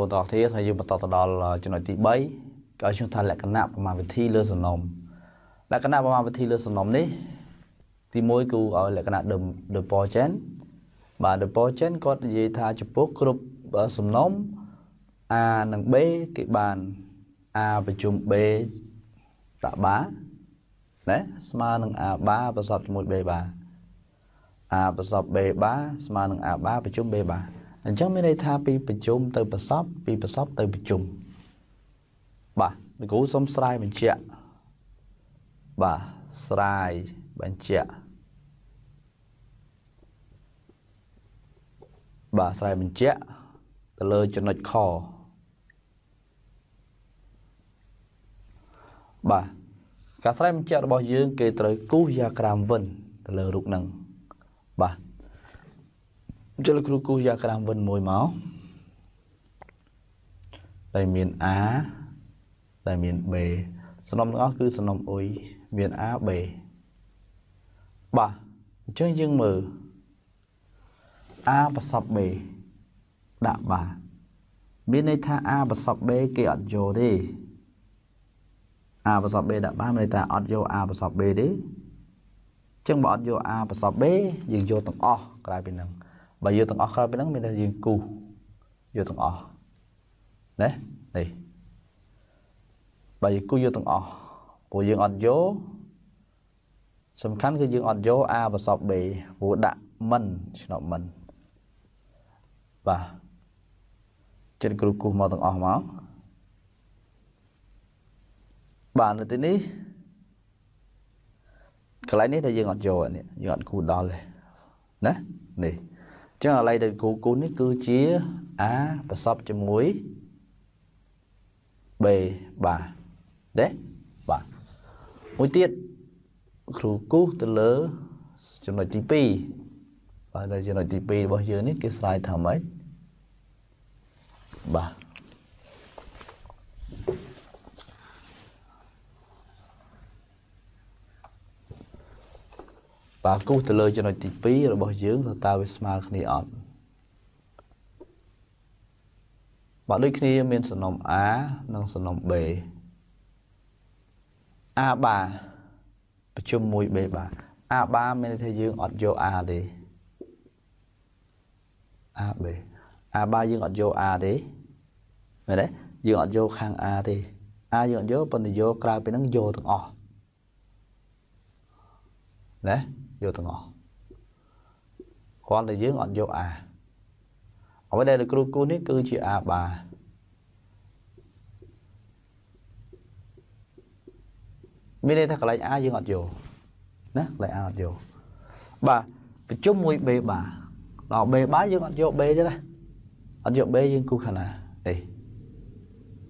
បងប្អូនទាំងអស់គ្នាហើយយើងបន្តទៅដល់ចំណុចទី3ក៏ឲ្យឈ្មោះថាលក្ខណៈប្រមាណវិធីលើសំណុំលក្ខណៈប្រមាណវិធីលើសំណុំនេះទី1គឺឲ្យលក្ខណៈ the Pogen បាទ the Pogen គាត់និយាយថាចំពោះគ្រប់សំណុំ A និង B គេបាន A ប្រជុំ B ដាក់បាណាស្មើនឹង A បាប្រសពជាមួយ B បា A ប្រសព B បាស្មើនឹង A បាប្រជុំ B បា អញ្ចឹងមានន័យថាពីប្រជុំទៅប្រសពពីប្រសពទៅប្រជុំបាទលោកគ្រូសូមស្រាយបញ្ជាក់បាទស្រាយបញ្ជាក់បាទស្រាយបញ្ជាក់ទៅលើចំណុចខបាទការស្រាយបញ្ជាក់របស់យើង គេត្រូវគូសយ៉ាក្រាមវិនទៅលើរូបហ្នឹងបាទ ចុះលោកគ្រូគូសយ៉ាក្រាមវិនមួយមកដែលមាន A ដែលមាន B សំណុំទាំងអស់គឺសំណុំអ៊ុយមាន A B បាទអញ្ចឹងយើងមើល A ប្រសព B ដាក់បាមានន័យថា A ប្រសព B គេអត់យកទេ A ប្រសព B ដាក់បាមានន័យថាអត់យក A ប្រសព B ទេអញ្ចឹងបើអត់យក A ប្រសព B យើងយកទាំងអស់ក្រៅពីហ្នឹង បើយកទាំងអស់ក្រៅពីហ្នឹងមានតែយើងគូសយកទាំងអស់ណានេះបើយើងគូសយកទាំងអស់ព្រោះយើងអត់យកសំខាន់គឺយើងអត់យក A ប្រសព B ព្រោះដាក់មិនឆ្នប់មិនបាទចិត្តគ្រូគូសមកទាំងអស់មកបាទនៅទីនេះកន្លែងនេះដែលយើងអត់យកនេះយើងអត់គូដល់ទេណានេះអញ្ចឹងកន្លែងដែលគូគូនេះគឺជា A ប្រសពជាមួយ B បាទទេបាទមួយទៀតគ្រូគូសទៅលើចំណុចទី2បាទនៅចំណុចទី2របស់យើងនេះគេស្រាយថាម៉េចបាទ បាទគូសទៅលើចំណុចទី2របស់យើងតើតើវាស្មើគ្នាអត់បាទដូចគ្នាមានសំណុំ A និងសំណុំ B A បាប្រជុំមួយ B បា A បាមានន័យថាយើងអត់យក A ទេ A B A បាយើងអត់យក A ទេមែនទេយើងអត់យកខាង A ទេ A យើងអត់យកប៉ុន្តែយកក្រៅពីហ្នឹងយកទាំងអស់ណា យកទាំងអស់គ្រាន់តែយើងអត់យក A អ្វីដែលលោកគ្រូគូនេះគឺជា A បាមានន័យថាកន្លែង A យើងអត់យកណាកន្លែង A អត់យកបាទប្រជុំមួយ B បាដល់ B បាយើងអត់យក B ទេណាអត់យក B យើងគូខាងណានេះ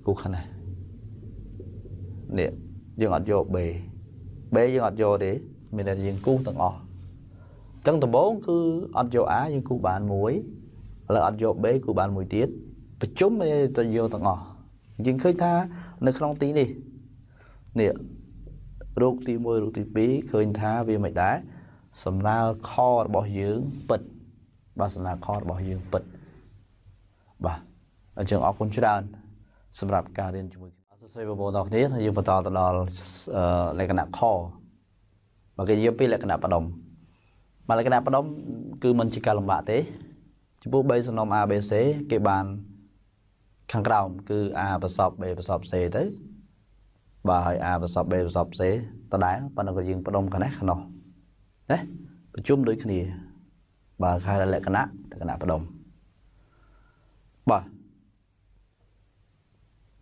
គូខាងណានេះយើងអត់យក B B យើងអត់យកទេ មានតែយើងគូទាំងអស់អញ្ចឹងដំបូងគឺអត់យក A យើងគូបានមួយឥឡូវអត់យក B គូបានមួយទៀតប្រជុំទៅយកទាំងអស់យើងឃើញថានៅក្នុងទីនេះនេះរូបទី1រូបទី2ឃើញថាវាមិនដែរសំណើខរបស់យើងពិតបាទសំណើខរបស់យើងពិតបាទអញ្ចឹងអរគុណច្រើនសម្រាប់ការរៀនជាមួយគ្នាសរសេរបងប្អូនទាំងគ្នាយើងបន្តទៅដល់លក្ខណៈខ បើគេនិយាយពីលក្ខណៈបដុំបាទលក្ខណៈបដុំគឺមិនជាការលំបាកទេចំពោះ3សំណុំ ABC គេបានខាងក្រោមគឺ A ប្រសព B ប្រសព C ទៅបាទហើយ A ប្រសព B ប្រសព C ដដែលប៉ុន្តែក៏យើងបដុំខាងនេះខាងនោះណាប្រជុំដូចគ្នាបាទហៅលក្ខណៈលក្ខណៈបដុំបាទ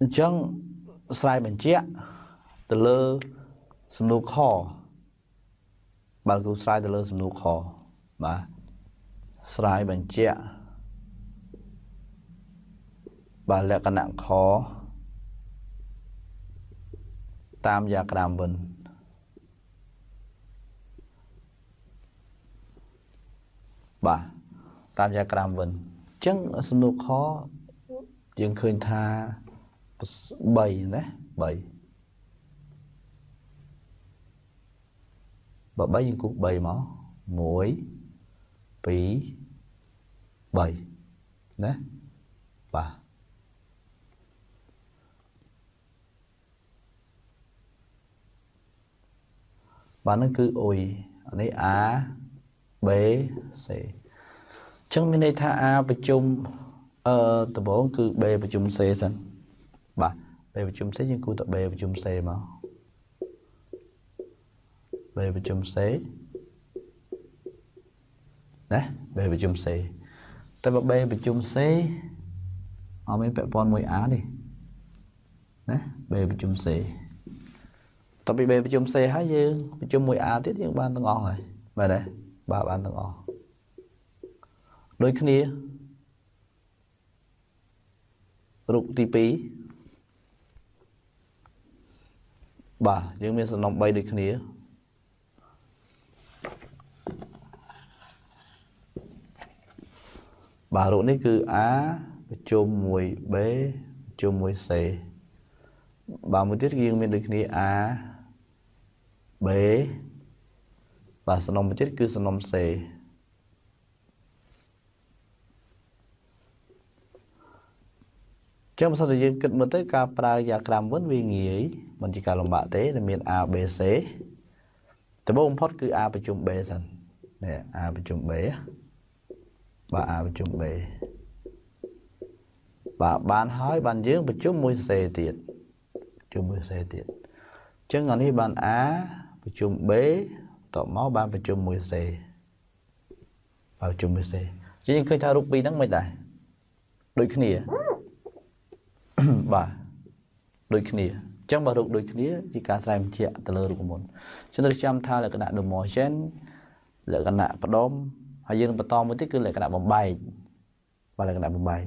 អញ្ចឹងស្រាយបញ្ជាក់ទៅលើសំណួរខ បាទគ្រូស្រាយទៅលើសំណួរខបាទស្រាយបញ្ជាក់បាទលក្ខណៈខតាមយ៉ាក្រាមវិញបាទតាមយ៉ាក្រាមវិញអញ្ចឹងសំណួរខយើងឃើញថា3ណា3 បើ3យើងគូស3មក1 2 3ណាបាទបាទនឹងគឺអុយអានេះ A B C អញ្ចឹងមានន័យថា A ប្រជុំអឺដំបងគឺ B ប្រជុំ C សិនបាទ B ប្រជុំ C យើងគូត B ប្រជុំ C មក B ប្រជុំ C ណា B ប្រជុំ C តែបើ B ប្រជុំ C អត់មានពាក់ព័ន្ធមួយ A នេះណា B ប្រជុំ C តពី B ប្រជុំ C ហើយយើងប្រជុំមួយ A ទៀតយើងបានទាំងអស់ហើយមែនទេបាទបានទាំងអស់ដូចគ្នារូបទី2បាទយើងមានសំណុំ3ដូចគ្នា បាទរូបនេះគឺ A ប្រជុំមួយ B ប្រជុំមួយ C បាទមួយទៀតយើងមានដូចគ្នា A B បាទសំណុំមួយទៀតគឺសំណុំ C ចឹងបើសិនជាយើងគិតមើលទៅការប្រើយ៉ាក្រាមវិញវាងាយមិនជាការលំបាកទេដែលមាន A B C ដំបូងបំផុតគឺ A ប្រជុំ B សិននេះ A ប្រជុំ B បាទ A ប្រជុំ B បាទបានហើយបានយើងប្រជុំមួយ C ទៀតប្រជុំមួយ C ទៀតអញ្ចឹងអានេះបាន A ប្រជុំ B តបមកបានប្រជុំមួយ C បាទប្រជុំមួយ C ជាយើងឃើញថារូបពីរហ្នឹងមិនដែរដូចគ្នាបាទដូចគ្នាអញ្ចឹងបើរូបដូចគ្នាជាការស្រាវបញ្ជាក់ទៅលើរូបមន្តអញ្ចឹងត្រូវចាំថាលក្ខណៈ Demotion លក្ខណៈផ្ដុំ ហើយយើងបន្តមួយទៀតគឺលក្ខណៈបំបែកបាទលក្ខណៈបំបែក